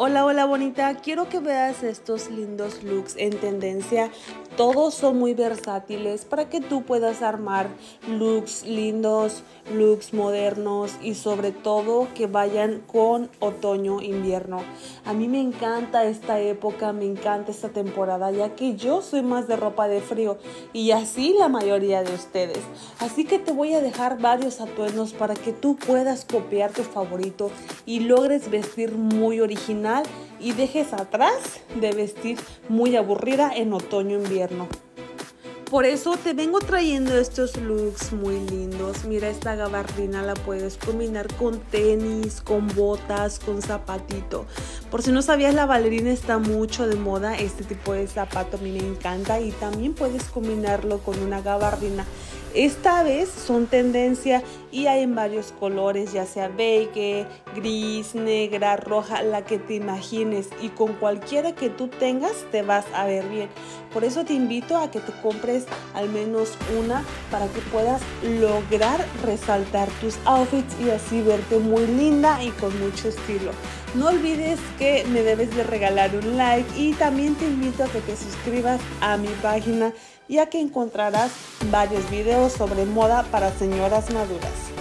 Hola, hola bonita, quiero que veas estos lindos looks en tendencia. Todos son muy versátiles para que tú puedas armar looks lindos, looks modernos y sobre todo que vayan con otoño, invierno. A mí me encanta esta época, me encanta esta temporada ya que yo soy más de ropa de frío y así la mayoría de ustedes. Así que te voy a dejar varios atuendos para que tú puedas copiar tu favorito y logres vestir muy original y dejes atrás de vestir muy aburrida en otoño-invierno. Por eso te vengo trayendo estos looks muy lindos. Mira, esta gabardina la puedes combinar con tenis, con botas, con zapatito. Por si no sabías, la bailarina está mucho de moda. Este tipo de zapato a mí me encanta y también puedes combinarlo con una gabardina. Esta vez son tendencia y hay en varios colores, ya sea beige, gris, negra, roja, la que te imagines y con cualquiera que tú tengas te vas a ver bien. Por eso te invito a que te compres al menos una para que puedas lograr resaltar tus outfits y así verte muy linda y con mucho estilo. No olvides que me debes de regalar un like y también te invito a que te suscribas a mi página ya que encontrarás varios videos sobre moda para señoras maduras.